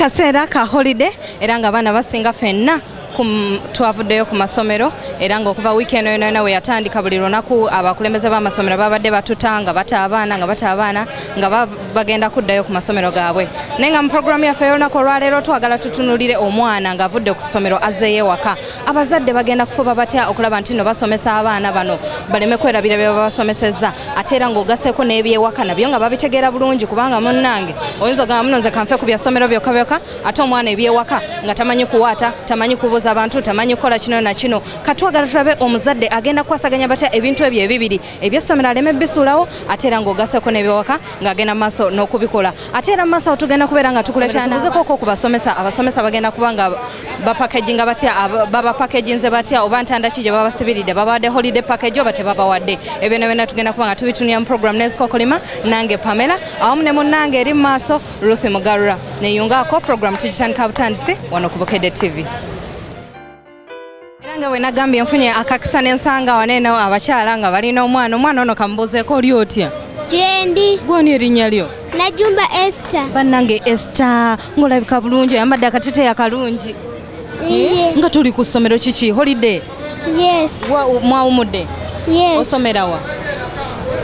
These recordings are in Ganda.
kaseera ka holiday era nga abaana basinga ffenna twavuddeyo ku masomero era ngaokuva wiiki eno yona yona we yatandika buli lunaku abakulembeze b'amasomero babadde batuta nga bata abaana nga bata abaana nga ba- bagenda kuddayo ku masomero gaabwe. Naye nga mu puroguramu yaffe y'olunaku olwaleero twagala tutunulire omwana ng'avudde ku ssomero azzeeyo ewaka. Abazadde bagenda kufuba batya okulaba nti no basomesa abaana bano? Baleme kwerabira bye babasomesezza ate era ng'ogaseeko n'ebyewaka nabyo nga babitegeera bulungi kubanga munnange oyinza ogamba muno nze kanfe ku byasomero byokka byokka ate omwana ebyewaka nga tamanyi kuwaata tamanyi kubuuza abantu tamanyi kukola kino na kino. Katwagala tulabe omuzadde agenda kukwasaganya batya ebintu ebyo ebibiri? Ebyessomero aleme bisuulawo ate era ng'ogaseeko n'ebyewaka ng'agenda mu maaso n'okubikola. Ate era mu maaso awo tugenda kubeera nga tukuleetatubuzekooko ku basomesa abasomesa bagenda kuba nga bapakeginga batya aba- babapakeginze batya oba ntanda ki gye babasibiridde babawadde holiday package oba tebabawadde. Ebyo ne byonna tugenda kuba nga tubitunira mu program nezikokolima nange pamela awamu ne munnange eri mu maaso ruth mugarura. Neyungaako program tugitandika butandisi wano ku bukedde tv era nga bwe nagambye nfunye akakisa n'ensanga waneeno abakyala nga balina omwana omwana ono kamubuuzeeko oli otya Jendi gwoni erinnya lyo Najumba Esther. bannange esta ng'olabika bulungi oyambadde akateteya kalungi Iye. nga tuli ku ssomero kiki holiday Yes. Wa- mwawumudde Yes. osomerawa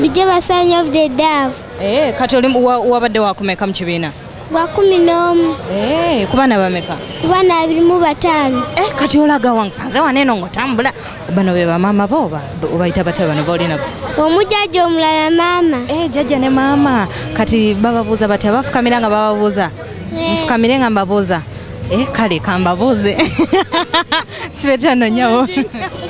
Bijaba sign of the dove. Eh, kati wabadde wakumeka mu kibiina Wa kumi n'omu hey, kuba baana bameka kuba na abiri mu bataano. Eh, kati olaga wansanze waneeno ng'otambula. Bano be bamaama bo oba obayita batya bano bolinabo Omujjajja omulala mama Eh, jaja ne mama kati bababuuza batya bafukamira nga bababuuza? Hey. nfukamire nga mbabuuza. Eh, kale kambabuuze sibetano nyawo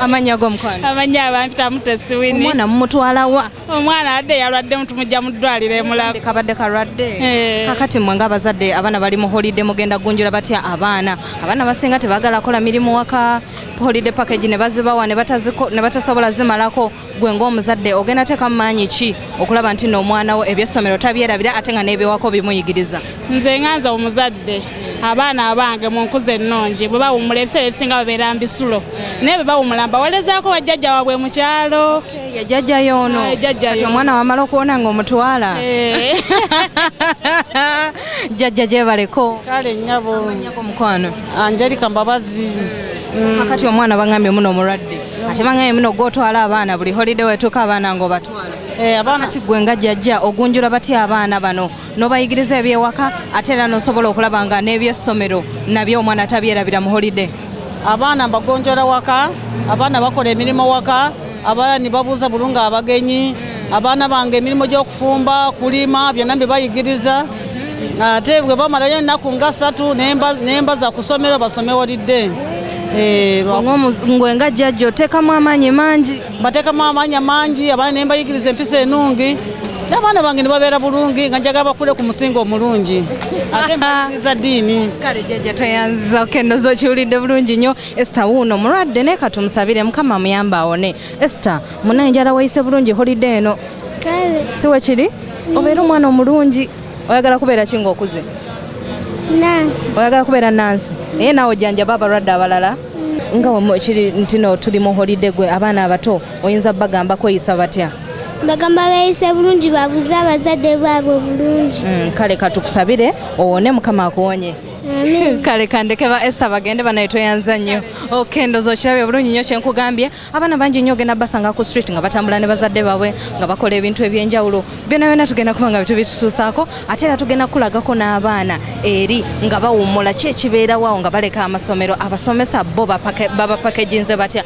amannya g'omukwano amanya abampitamu tesiwini omwana mumutwalawa omwana adde yalwadde mutumujja mu ddwaliro emulaba kabadde kalwadde. Eh. kakati mmwe ng'abazadde abaana bali mu holide mugenda gunjula batya abaana? Abaana basinga tebaagala kola mirimu waka. Holide package ne bazibawa ne batasobola zimalako. Gwe ng'omuzadde ogenda teekamu maanyi ki okulaba nti no omwana wo ebyessomero tabyerabira ate nga n'ebyewako bimuyigiriza? Nze nganza omuzadde. Abaana abange mu nkuza ennungi bwe bawumula ebiseera ebisinga babeera mbisulo naye bwe bawumula mbawolezaako bajjajja waabwe mu kyalo yajjajjayo ono Ah, kati omwana wamala okuwona ng'omutwala. Eh. jjajja gyebaleko. Kale nnyabo. Nyako mukwano. Angelika mbabazi. Kakati omwana bagambye muno omulwadde. Ate bagambye muno gwotwala abaana buli holide wetuuka abaana ng'obatwala. Eh, abaana kati gwe nga jjajja ogunjula batya abaana bano? N'obayigiriza ebyewaka ate era n'osobola okulaba nga n'ebyessomero nabyo omwana tabyerabira mu holide abaana mbagonjola waka abaana bakola emirimu waka abaana ne babuuza bulungi abagenyi abaana bange emirimu gy'okufumba kulima byonna bye bayigiriza. Ate bwe bamalayo ennaku nga ssatu nemba- nembaza ku ssomero basome walidde. Eh, ngwe nga jjajja oteekamu amaanyi mangi. Mbateekamu amaanya mangi abaana ne mbayigiriza empisa ennungi n'abaana bange ne babeera bulungi nga njagala bakule ku musingo omulungi. Ate mbayigiriza ddiini. Kale jjajja toyanziza okendoza okiwulidde bulungi nnyo. Esita wuuno mulwadde naye katumusabire mukama muyamba awone. Esita munaye njala wayise bulungi holide eno. Si we kiri? Obeera omwana omulungi. Oyagala kubeera ki ng'okuze? Nansi. oyagala kubeera nansi. Naye naawe ojjanjaba abalwadde abalala. Nga we kiri nti no tuli mu holide gwe abaana abato oyinza bagamba kweyisa batya Bagamba beeyise bulungi babuze abazadde baabwe bulungi. Mm, kale katukusabire owone mukama akuwonye. Kale kandeke ba esita bagende banaye toyanza nnyo. Okendoza okirabye bulungi nnyo kyenkugambye abaana bangi nnyo ogenda basanga ku street nga batambula ne bazadde baabwe nga bakola ebintu ebyenjawulo. Byonna byonna tugenda kuba nga bitubitususaako ate era tugenda kulagako n'abaana eri nga bawummula ki ekibeerawo awo nga baleka amasomero? Abasomesa bo bapake- babapakeginze batya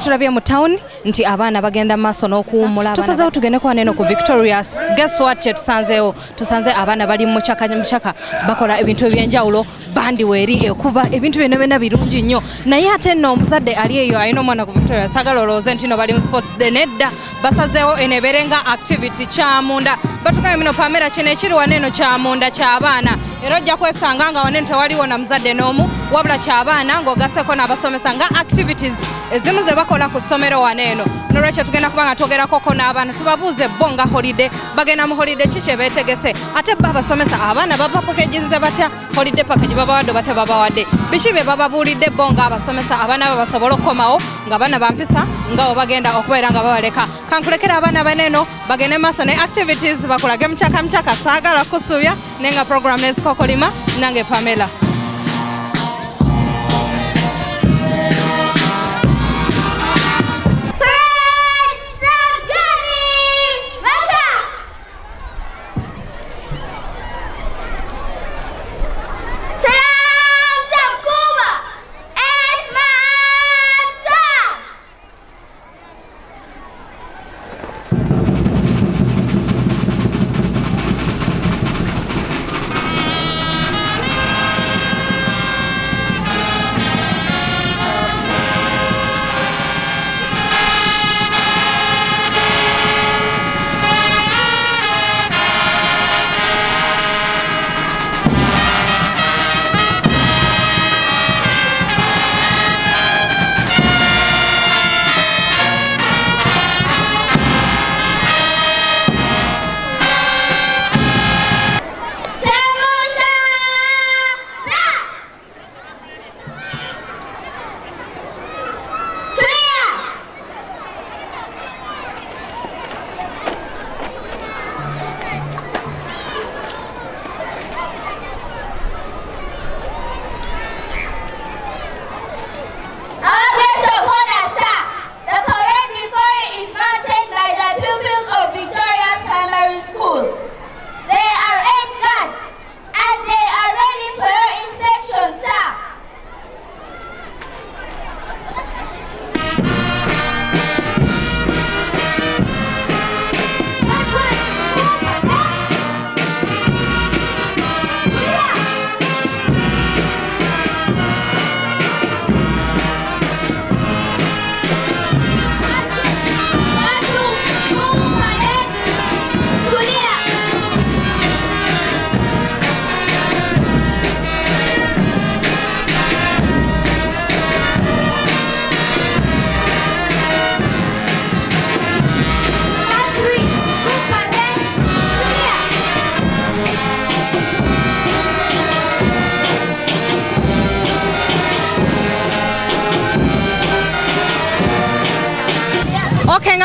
tulabye mu town nti abaana bagenda mu maaso n'okuwummula tusazeewo tugendeko waneeno ku victorious. Guess what kye tusanzeewo tusanze abaana bali mu mucaka bakola ebintu ebyenjawulo bandiwa eri ekuba ebintu byonna byonna birungi nnyo. Naye ate nno omuzadde ali eyo alina omwana ku victoria sagala olowooze nti no bali mu sports day. Nedda basazeewo eno ebeerenga activity kyamunda. Batugambye mino pamera kino ekiri waneeno kyamunda ky'abaana era ojja kwesanga nga waneeno tewaliwo na muzadde n'omu wabula ky'abaana ng'ogaseko n'abasomesa nga activities ezimu ze bakola ku ssomero waneeno nolwekyo tugenda kuba nga twogerakoko n'abaana tubabuuze bo nga holide bagenda mu holide ki kye beetegese? Ate bo abasomesa abaana baba pakejize batya? Holide package babawadde oba tebabawadde biki bye bababuulidde bo nga abasomesa abaana abo basobole okukomawo nga baana bampisa nga bo bagenda okubeera nga babaleka. Kankulekera abaana baneeno bagende mu maaso ne activities bakulage mucaka mucaka saagala kusuubya naye nga program nezikokolima nange pamela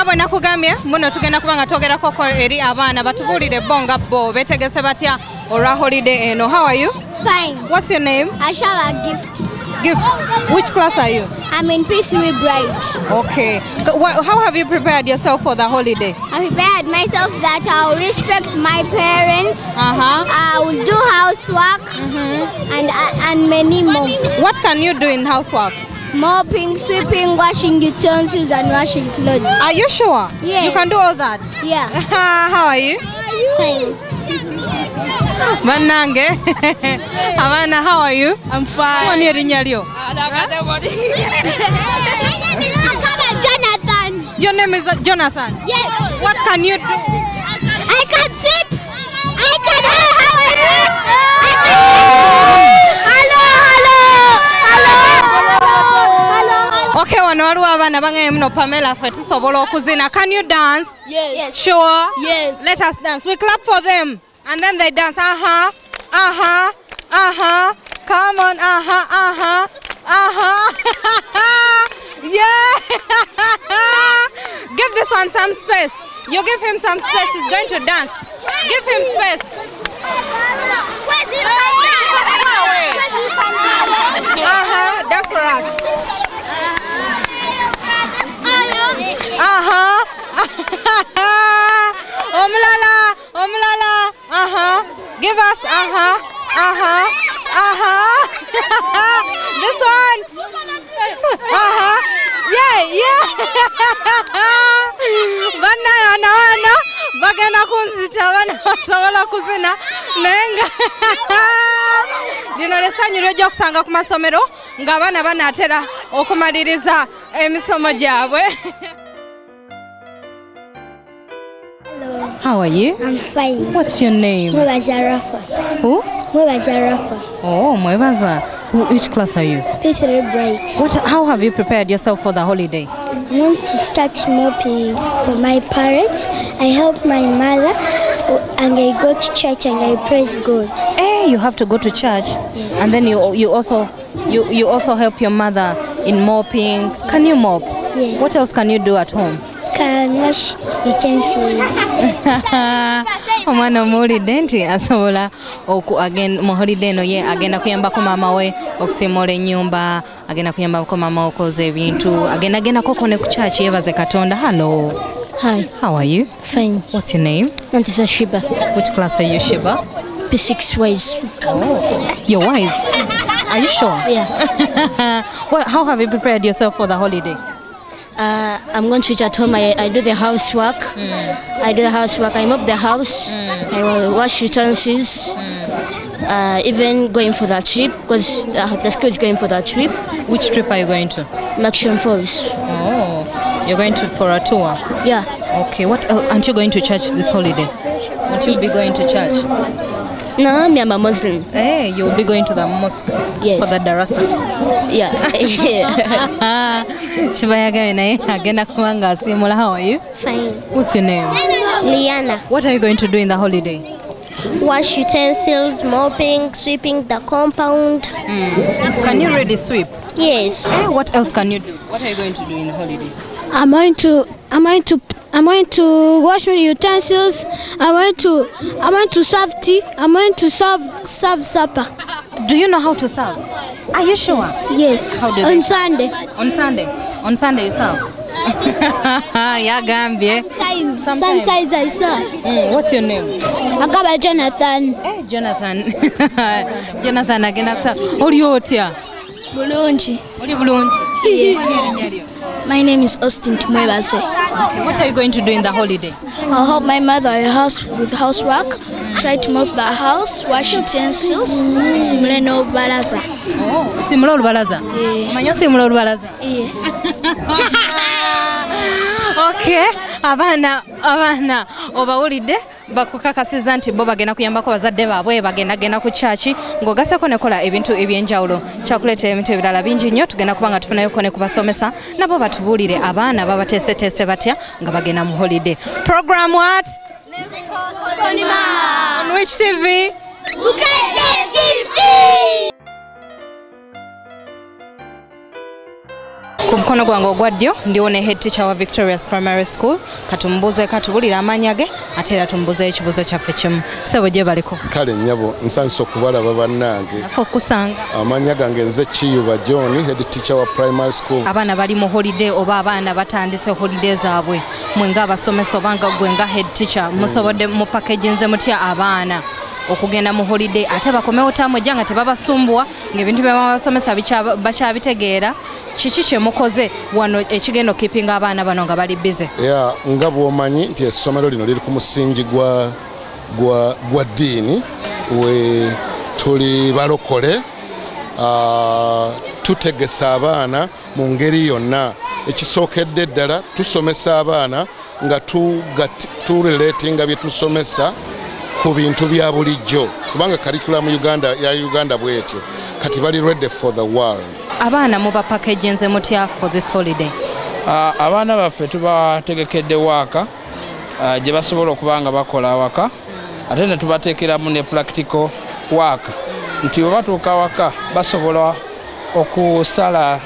bwe nakugambye muno tugenda kuba nga twogerakoko eri abaana batubuulire bo nga bo betegese batya olwa holiday eno how are you Fine. what's your name I shall a gift. gift which class are you I'm in P3 Bright. okay how have you prepared yourself for the holiday I prepared myself that I will respect my parents. uh-huh I will do housework mm-hmm. and and many more. what can you do in housework Mopping, sweeping, washing utensils, and washing clothes. are you sure Yes. you can do all that Yeah. how are you Fine. bannange abaana how are you I'm fine. wani erinnya lyo Jonathan. your name is uh, jonathan Yes. what can you do I can sweep. I can how I read. Okay wano waliwo abaana bangaye muno pamela ffe tusobola okuzina. Can you dance? Yes. sure? Yes. let us dance. We clap for them and then they dance. Aha, aha, uh-huh uh-huh. Come on aha, aha, uh-huh uh-huh. Yeah. Give this one some space. You give him some space. He's going to dance. Give him space. Uh-huh that's for us omulala omulala uh-huh give us uh-huh uh-huh uh-huh this one. Uh-huh yeah yeah. Bannayana bana bagenda kunzita abaana basobola kuzina. Naye nga lino lessanyu lyojja ku masomero ng'abaana banaatera okumaliriza emisomo gyabwe How are you? I'm fine. What's your name? Mwebaza Rafa. Who? Mwebaza Rafa. Oh, Mwebaza. Wh- Which class are you? P3 Bright. What, how have you prepared yourself for the holiday? I want to start mopping for my parents. I help my mother and I go to church and I praise God. Hey, you have to go to church, and then you you also you you also help your mother in mopping. Can you mop? Yes. What else can you do at home? Can wash omwana omuwulidde nti asobola oku- agen- mu holiday eno ye agenda kuyambako maama we okusiimuula ennyumba agenda kuyambako maama we okwoza ebintu agenda agendakoko ne ku kyaki yebaze katonda. Hallo Hi, how are you? Fine. what's your name? Nantisa Shiba. which class are you shiba? P6 wise. Oh, you're wise. Are you sure? Yeah. well, how have you prepared yourself for the holiday Uh, I'm going to church at home. I, I do the housework. I do the housework. I mop the house. I will wash utensils. Uh, even going for that trip because uh, the school is going for that trip. which trip are you going to Maximum Falls. Oh, you're going to for a tour. Yeah. Okay, what el aren't you going to church this holiday? Won't you be going to church? No, me I'm a Muslim. Hey, you'll be going to the mosque Yes. for the darasa. Yeah. yeah. Shiba yagambye naye agenda kuba nga. How are you? Fine. What's your name? Liana. What are you going to do in the holiday? Wash utensils, mopping, sweeping the compound. Mm. Can you really sweep? Yes. Hey, What else can you do? What are you going to do in the holiday? I'm going to I'm going to I'm going to wash my utensils. I'm going to I'm going to serve tea. I'm going to serve serve supper. Do you know how to serve? Are you sure? Yes. yes. How do on they- Sunday. On Sunday? On Sunday you serve? yeah, Gambia. Sometimes. Sometimes sometimes I serve. Mm, what's your name? Agaba Jonathan. Hey, Jonathan. Jonathan agenda kusaba. Oli otya? Bulungi. Oli bulungi? Lyo? My name is Austin Tumwebaze. What are you going to do in the holiday? I'll help my mother house with housework. Try to mop the house, wash utensils, simule no baraza. Oh, simula olubalaza. Omanyi osimula olubalaza? Yeah. Okay, abaana abaana obawulidde bakukakasiza nti bo bagenda kuyambako bazadde baabwe bagendagenda ku kyaki ng'ogaseko nekola ebintu ebyenjawulo. Kyakuleetera ebintu ebirala bingi nnyo tugenda kuba nga tufunayoko ne kubasomesa nabo batubuulire. Abaana babateeseteese batya nga bagenda mu holiday. Program what? On which tv ku mukono gwange ogwa ddyo ndiwo ne head teacher wa victorious primary school. Katumubuuzeeko atubulire amaanya ge ate era tumubuuzeyo ekibuuzo kyaffe kimu. Sebo gye baliko. Kale nnyabo nsanyusa okubalaba bannange. Okusanga. Amannya gange nze kiyuba john head teacher wa primary school. Abaana bali mu holiday oba abaana batandise holiday zaabwe. Mwe ngaabasomesa oba nga gwe nga head teacher musobodde mu package nze mutya abaana okugenda mu holiday ate bakomewo taamu ejja nga tebabasumbuwa ng'ebintu bye babasomesa bikyaba- bakyabitegeera kiki kye mukoze wano ekigenda okipinga abaana bano nga bali bize ya nga bw'omanyi nti essomero lino liri ku musingi gwa, gwa, gwa ddiini we tuli balokole ah, tutegesa abaana mu ngeri yonna ekisookedde ddala tusomesa abaana nga tureretinga bye tusomesa ku bintu bya bulijjo kubanga karikulamu uganda ya uganda bwetyo. Kati bali ready for the world. Abaana muba package nze mutya for this holiday? Ah, abaana baffe tubategekedde waaka ah, gye basobola okuba nga bakola awaka ate ne tubateekeramu ne practical waaka nti bwe batuuka awaka basobola okusala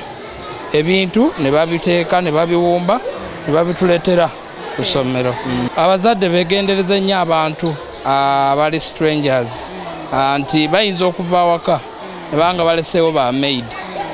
ebintu ne babiteeka ne babiwumba ne babituleetera ku ssomero. Mm. abazadde begendereze nnyo abantu abali strangers. Ah, nti bayinza okuva awaka ne banga baleseewo ba maid.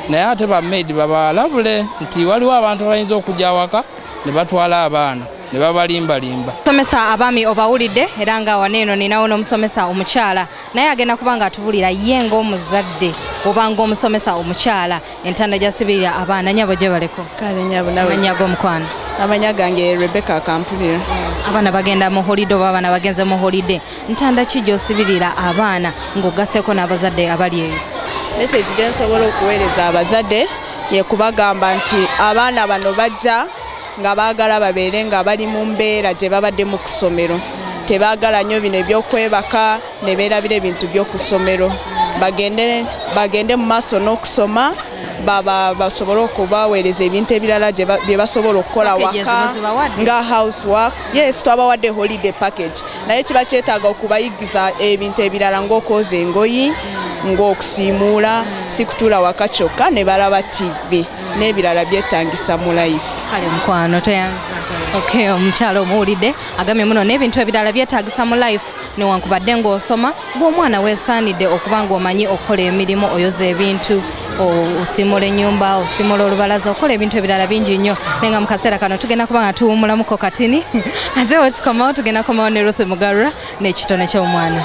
Naye ate ba maid babalabule nti waliwo abantu abayinza okujja awaka ne batwala abaana ne babalimbalimba. Omusomesa abaami obawulidde era nga waneeno ninawo n'omusomesa omukyala. Naye agenda kuba nga atubulira ye ng'omuzadde oba ng'omusomesa omukyala. Entanda gyasibirira abaana nyabo gye baleko. Kale nyabo nawe. Amanya g'omukwano amanya gange rebeka kampulira abaana bagenda mu holide oba abaana bagenze mu holide ntanda ki gyosibirira abaana ng'ogaseeko n'abazadde abali eyo. Meseji gye nsobola okuweereza abazadde ye kubagamba nti abaana bano bajja nga baagala babeere nga bali mu mbeera gye babadde mu kusomero. Tebaagala nnyo bino ebyokwebaka ne beerabira ebintu by'oku ssomero bagende bagende mu maaso n'okusoma basobole okubaweereza ebintu ebirala bye basobola okukola waka nga housework. Yes twabawadde holiday package. Naye kiba kyetaaga okubayigiza ebintu ebirala ng'okwoza engoyi ng'okusiimuula si kutuula waka kyokka ne balaba tv n'ebirala byetangisa mu life. Kale mukwano toyanza. Ok omukyala omuwulidde agambye muno n'ebintu ebirala byetagisa mu life. Newankubadde ng'osoma ng'omwana weesaanidde okuba ng'omanyi okukola emirimu oyoza ebintu o- osimula ennyumba osimula olubalaza okola ebintu ebirala bingi nnyo. Naye nga mu kaseera kano tugenda kuba nga tuwumulamuko katini ate wekikomawo tugenda kukomawo ne ruth mugarura n'ekitone ky'omwana